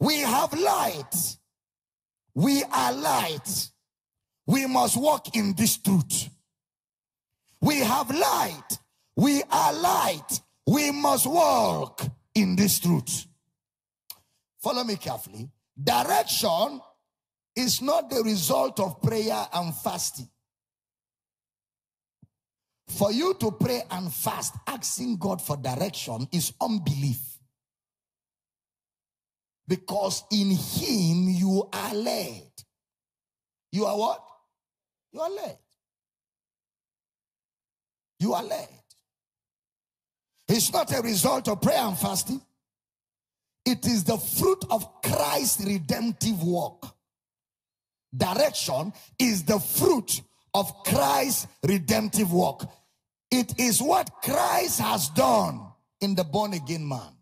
We have light. We are light. We must walk in this truth. We have light. We are light. We must walk in this truth. Follow me carefully. Direction is not the result of prayer and fasting. For you to pray and fast, asking God for direction is unbelief. Because in Him you are led. You are what? You are led. You are led. It's not a result of prayer and fasting. It is the fruit of Christ's redemptive work. Direction is the fruit of Christ's redemptive work. It is what Christ has done in the born again man.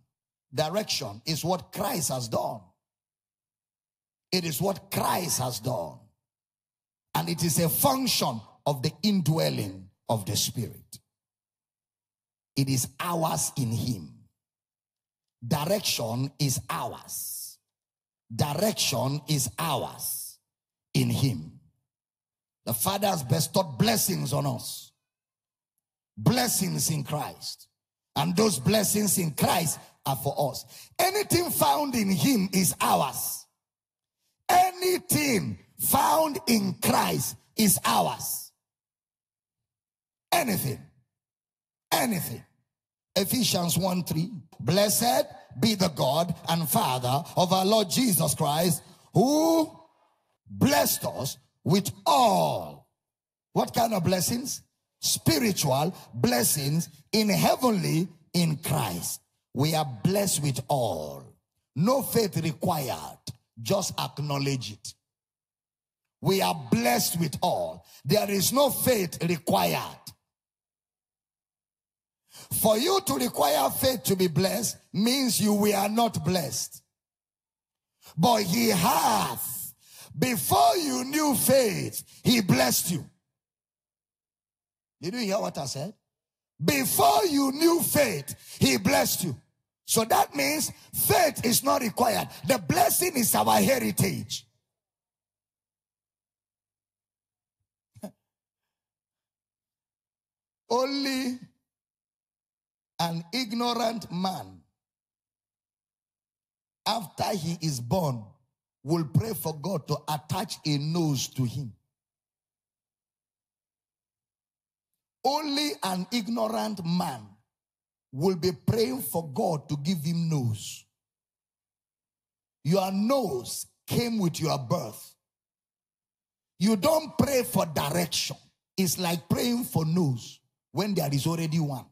Direction is what Christ has done. It is what Christ has done. And it is a function of the indwelling of the Spirit. It is ours in Him. Direction is ours. Direction is ours in Him. The Father has bestowed blessings on us. Blessings in Christ. And those blessings in Christ are for us. Anything found in Him is ours. Anything found in Christ is ours. Anything. Anything. Ephesians 1 3. Blessed be the God and Father of our Lord Jesus Christ, who blessed us with all. What kind of blessings? Spiritual blessings in heavenly in Christ. We are blessed with all. No faith required. Just acknowledge it. We are blessed with all. There is no faith required. For you to require faith to be blessed means you were not blessed. But he hath. Before you knew faith, he blessed you. Did you hear what I said? Before you knew faith, he blessed you. So that means faith is not required. The blessing is our heritage. Only an ignorant man, after he is born, will pray for God to attach a nose to him. Only an ignorant man will be praying for God to give him nose. Your nose came with your birth. You don't pray for direction. It's like praying for nose when there is already one.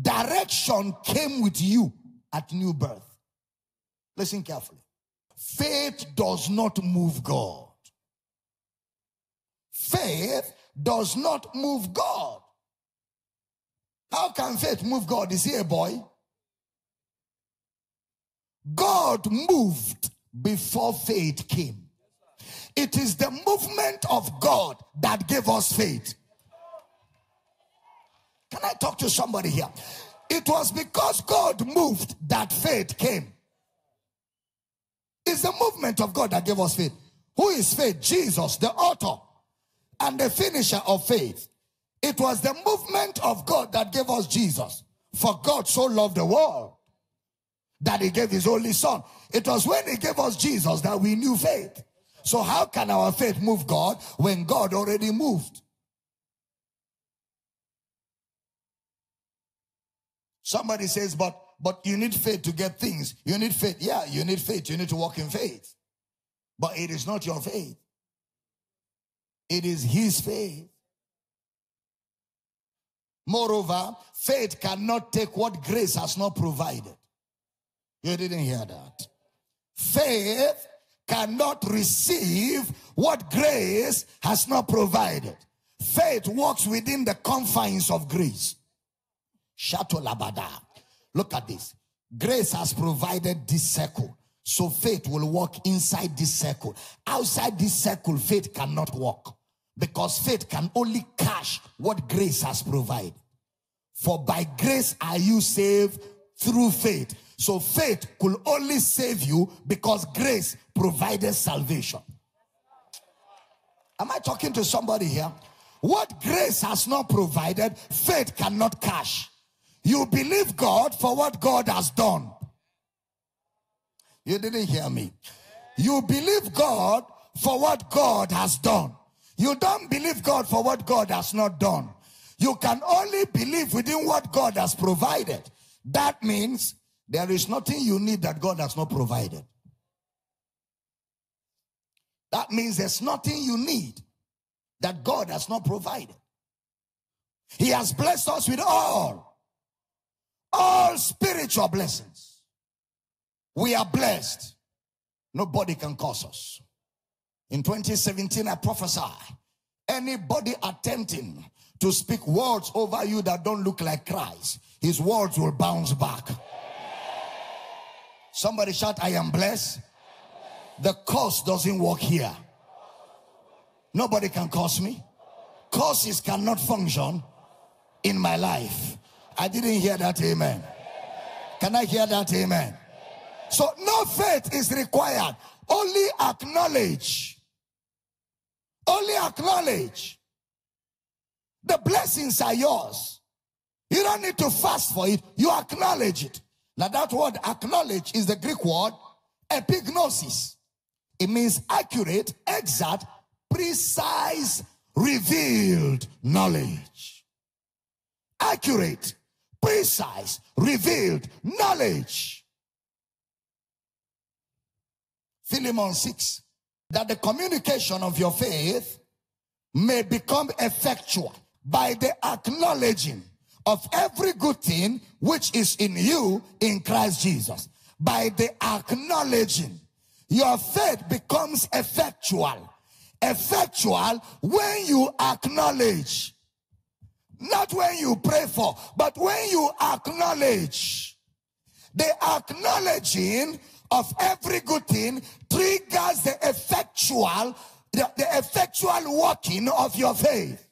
Direction came with you at new birth. Listen carefully. Faith does not move God. Faith does not move God. How can faith move God? Is he a boy? God moved before faith came. It is the movement of God that gave us faith. Can I talk to somebody here? It was because God moved that faith came. It's the movement of God that gave us faith. Who is faith? Jesus, the author and the finisher of faith. It was the movement of God that gave us Jesus. For God so loved the world that he gave his only son. It was when he gave us Jesus that we knew faith. So how can our faith move God when God already moved? Somebody says, but but you need faith to get things. You need faith. Yeah, you need faith. You need to walk in faith. But it is not your faith. It is his faith. Moreover, faith cannot take what grace has not provided. You didn't hear that. Faith cannot receive what grace has not provided. Faith walks within the confines of grace. Chateau Labada. Look at this. Grace has provided this circle. So faith will walk inside this circle. Outside this circle, faith cannot walk. Because faith can only cash what grace has provided. For by grace are you saved through faith. So faith could only save you because grace provided salvation. Am I talking to somebody here? What grace has not provided, faith cannot cash. You believe God for what God has done. You didn't hear me. You believe God for what God has done. You don't believe God for what God has not done. You can only believe within what God has provided. That means there is nothing you need that God has not provided. That means there's nothing you need that God has not provided. He has blessed us with all, all spiritual blessings. We are blessed. Nobody can cause us. In 2017, I prophesy anybody attempting to speak words over you that don't look like Christ, his words will bounce back. Somebody shout, I am blessed. The curse doesn't work here. Nobody can curse me. Curses cannot function in my life. I didn't hear that amen. Can I hear that amen? So no faith is required. Only acknowledge. Only acknowledge. The blessings are yours. You don't need to fast for it. You acknowledge it. Now that word acknowledge is the Greek word epignosis. It means accurate, exact, precise, revealed knowledge. Accurate, precise, revealed knowledge. Philemon 6 that the communication of your faith may become effectual by the acknowledging of every good thing which is in you in Christ Jesus. By the acknowledging, your faith becomes effectual. Effectual when you acknowledge. Not when you pray for, but when you acknowledge. The acknowledging of every good thing triggers the effectual, the, the effectual working of your faith.